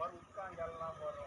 और उसका जलना बोलो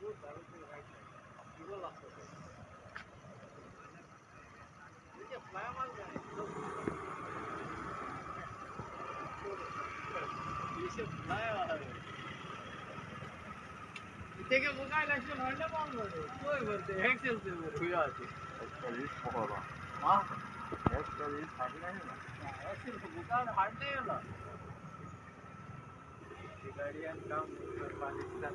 go travel to the right side. You will also go. You can fly among them. You should fly among them. থেকে মুখায় লাগছে ভাড়া পাওয়া যাবে কই বলতে এক্সেল সে বলে ঠিক আছে এক্সেল পকড়া মা এক্সেল হার্ড নাই না এক্সেল তো মুখায় হার্ড নাই না গাড়ি আন কাম পাকিস্তান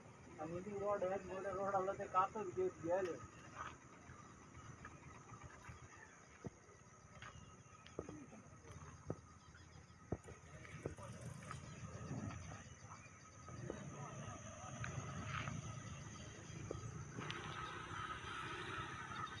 होत आणि रोड आहे मोठ्या रोड आला ते कातच घेत घ्यायला